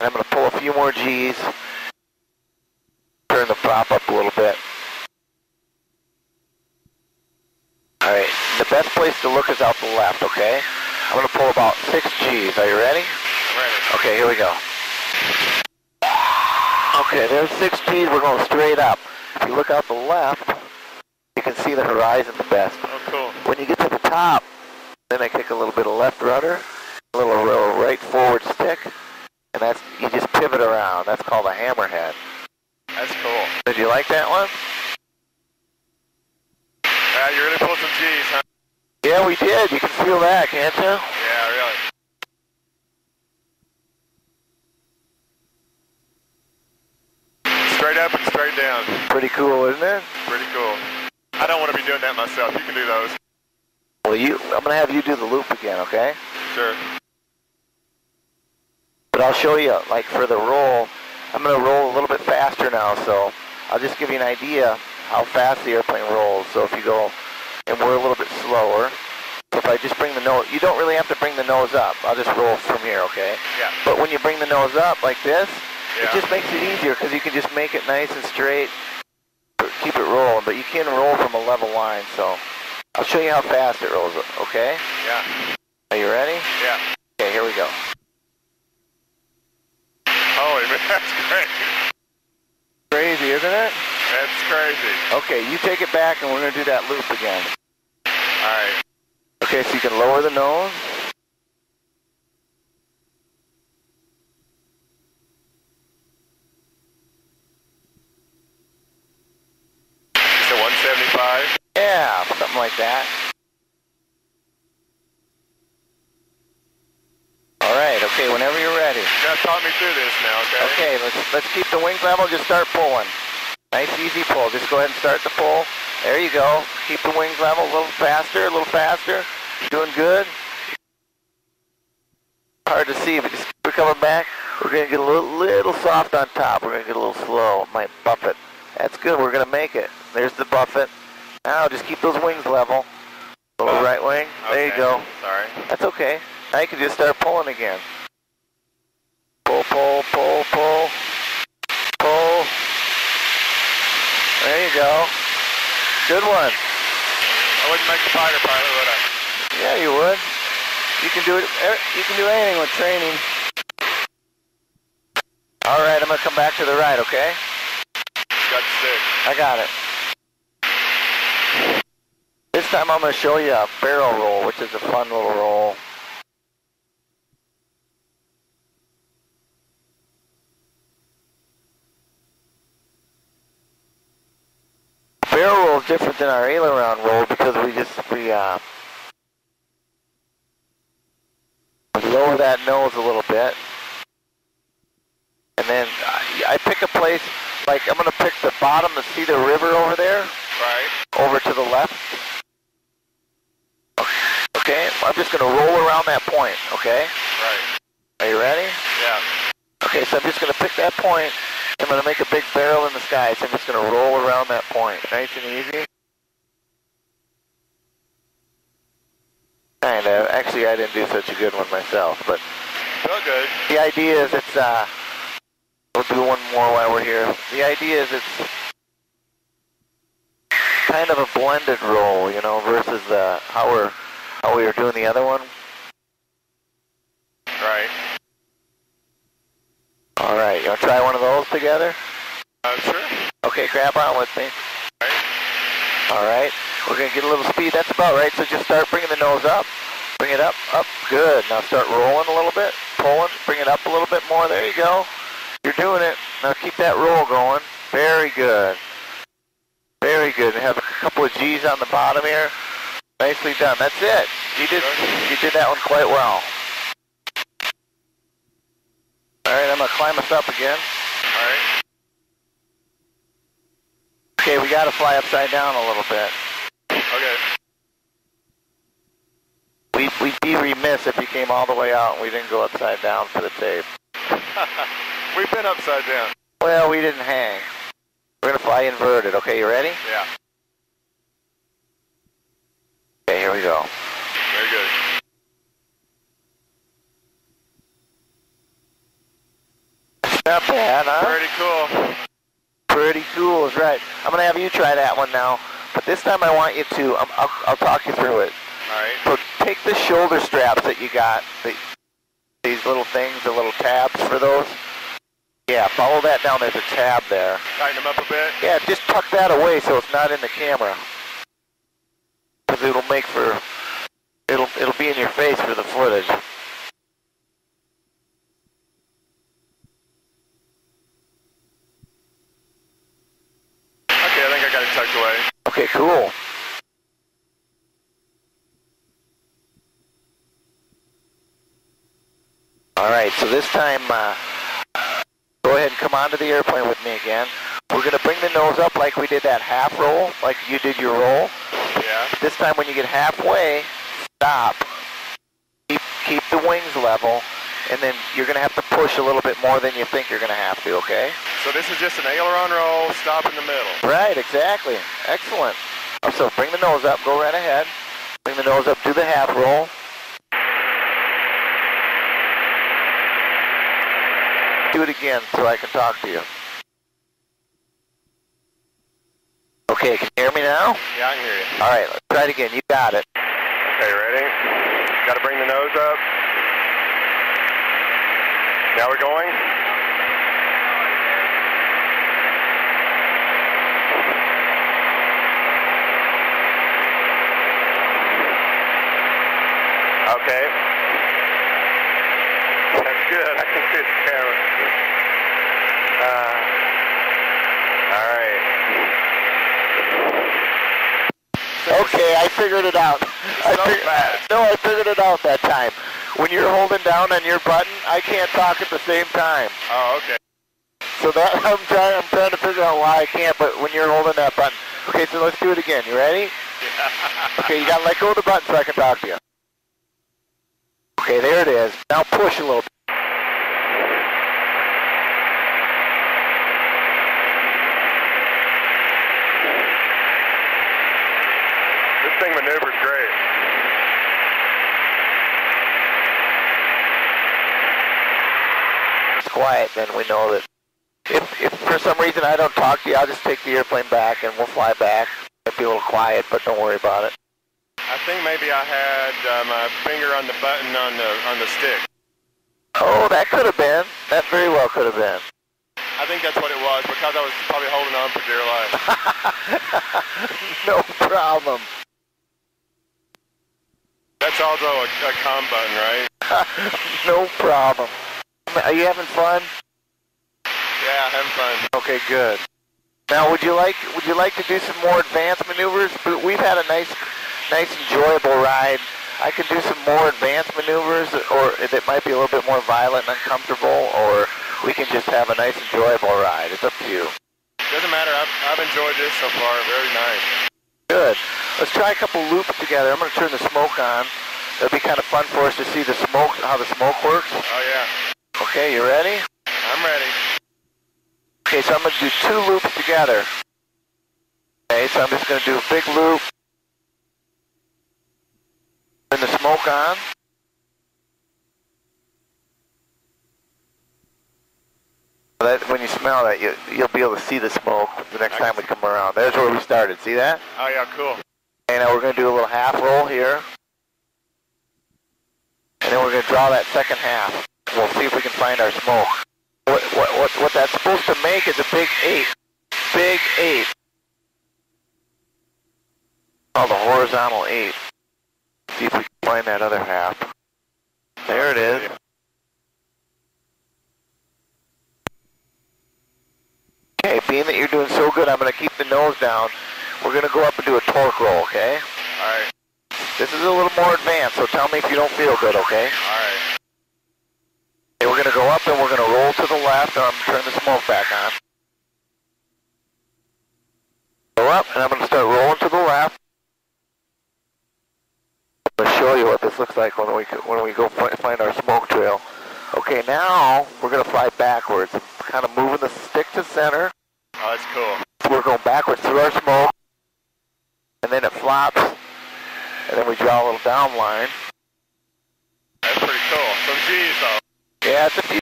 And I'm going to pull a few more G's. Turn the prop up a little bit. Alright, the best place to look is out the left, okay? I'm going to pull about 6 G's. Are you ready? I'm ready. Okay, here we go. Okay, there's 6 G's. We're going straight up. If you look out the left, you can see the horizon the best. Oh, cool. When you get to the top, then I kick a little bit of left rudder, a little, little right forward stick, and that's you just pivot around. That's called a hammerhead. That's cool. Did you like that one? Yeah, you really pulled some G's, huh? Yeah, we did. You can feel that, can't you? Yeah, really. Straight up and straight down. Pretty cool, isn't it? Pretty cool. I don't want to be doing that myself. You can do those. Well, you, I'm gonna have you do the loop again, okay? Sure. But I'll show you, like for the roll, I'm gonna roll a little bit faster now, so I'll just give you an idea how fast the airplane rolls. So if you go, and we're a little bit slower, so if I just bring the nose, you don't really have to bring the nose up. I'll just roll from here, okay? Yeah. But when you bring the nose up like this, Yeah. it just makes it easier because you can just make it nice and straight, keep it rolling. But you can roll from a level line, so I'll show you how fast it rolls, okay? Yeah. Are you ready? Yeah. Okay, here we go. Holy man, that's great. Crazy, isn't it? That's crazy. Okay, you take it back and we're going to do that loop again. All right. Okay, so you can lower the nose. Just a 175. Yeah, something like that. All right, okay, whenever you're talk me through this now, okay? Okay, let's let's keep the wings level, just start pulling. Nice easy pull. Just go ahead and start the pull. There you go. Keep the wings level a little faster, a little faster. Doing good. Hard to see, but just we're coming back. We're gonna get a little, little soft on top. We're gonna get a little slow. It might buffet. That's good. We're gonna make it. There's the buffet. Now just keep those wings level. Little Oh, right wing. There you go. Sorry. That's okay. Now you can just start pulling again. Pull, pull, pull, pull, pull. There you go. Good one. I wouldn't make a fighter pilot, would I? Yeah, you would. You can do it. er, You can do anything with training. All right, I'm gonna come back to the right. Okay? Got the stick. I got it. This time I'm gonna show you a barrel roll, which is a fun little roll. Barrel roll is different than our aileron roll because we just we uh lower that nose a little bit, and then I, I pick a place like I'm gonna pick the bottom to see the river over there Right. over to the left. Okay, I'm just gonna roll around that point. Okay, Right. are you ready? Yeah. Okay, so I'm just gonna pick that point. I'm gonna make a big barrel in the sky. So I'm just gonna roll around that point, nice and easy. Kinda. Actually, I didn't do such a good one myself, but Feel good. the idea is it's uh, we'll do one more while we're here. The idea is it's kind of a blended roll, you know, versus uh, how we're how we were doing the other one. Right. All right, you want to try one of those together? Uh, sure. Okay, grab on with me. Right. All right, we're gonna get a little speed. That's about right. So just start bringing the nose up. Bring it up, up. Good. Now start rolling a little bit, pulling. Bring it up a little bit more. There you go. You're doing it. Now keep that roll going. Very good. Very good. And have a couple of G's on the bottom here. Nicely done. That's it. You did. You did that one quite well. All right, I'm gonna climb us up again. All right. Okay, we gotta fly upside down a little bit. Okay. We, we'd be remiss if you came all the way out and we didn't go upside down for the tape. We've been upside down. Well, we didn't hang. We're gonna fly inverted. Okay, you ready? Yeah. Okay, here we go. Very good. Not bad, huh? Pretty cool. Pretty cool is right. I'm going to have you try that one now. But this time I want you to, um, I'll, I'll talk you through it. All right. So take the shoulder straps that you got, the, these little things, the little tabs for those. Yeah, follow that down. There's a tab there. Tighten them up a bit. Yeah, just tuck that away so it's not in the camera. Because it'll make for, it'll, it'll be in your face for the footage. Okay, I think I got it tucked away. Okay, cool. All right, so this time, uh, go ahead and come onto the airplane with me again. We're going to bring the nose up like we did that half roll, like you did your roll. Yeah. This time when you get halfway, stop. Keep, keep the wings level, and then you're going to have to push a little bit more than you think you're going to have to, okay? So this is just an aileron roll, stop in the middle. Right, exactly. Excellent. So bring the nose up, go right ahead. Bring the nose up, do the half roll. Do it again so I can talk to you. Okay, can you hear me now? Yeah, I can hear you. All right, let's try it again. You got it. Okay, ready? Got to bring the nose up. Now we're going. Okay. That's good. I can see the camera. Uh, all right. Okay, I figured it out. I So fast. No, I figured it out that time. When you're holding down on your button, I can't talk at the same time. Oh, okay. So that I'm trying. I'm trying to figure out why I can't. But when you're holding that button, okay. So let's do it again. You ready? Yeah. Okay, you gotta let go of the button so I can talk to you. Okay, there it is. Now push a little. Bit. This thing maneuvers great. It's quiet. Then we know that. If, if for some reason I don't talk to you, I'll just take the airplane back and we'll fly back. Might be a little quiet, but don't worry about it. I think maybe I had uh, my finger on the button on the on the stick. Oh, that could have been. That very well could have been. I think that's what it was because I was probably holding on for dear life. no problem. That's also a, a com button, right? no problem. Are you having fun? Yeah, having fun. Okay, good. Now, would you like would you like to do some more advanced maneuvers? We- We've had a nice, nice, enjoyable ride. I can do some more advanced maneuvers, or that might be a little bit more violent and uncomfortable, or we can just have a nice, enjoyable ride. It's up to you. Doesn't matter. I've, I've enjoyed this so far. Very nice. Good. Let's try a couple loops together. I'm going to turn the smoke on. It'll be kind of fun for us to see the smoke, how the smoke works. Oh yeah, Okay, you ready? I'm ready. Okay, so I'm going to do two loops together. Okay, so I'm just going to do a big loop. Turn the smoke on. That, when you smell that, you, you'll be able to see the smoke the next time we come around. There's where we started. See that? Oh yeah, cool. And now we're going to do a little half roll here. And then we're going to draw that second half. We'll see if we can find our smoke. What, what, what, what that's supposed to make is a big eight. Big eight. Called the horizontal eight. See if we can find that other half. There it is. Okay, being that you're doing so good, I'm going to keep the nose down. We're going to go up and do a torque roll, okay? All right, This is a little more advanced, so tell me if you don't feel good, okay? all right. Okay, we're going to go up and we're going to roll to the left, and I'm going to turn the smoke back on. Go up, and I'm going to start rolling to the left. I'm going to show you what this looks like when we when we go find our smoke trail. Okay, now we're going to fly backwards, kind of moving the stick to center. Oh, that's cool. We're going backwards through our smoke, and then it flops, and then we draw a little down line. That's pretty cool. Some G's though. Yeah, it's a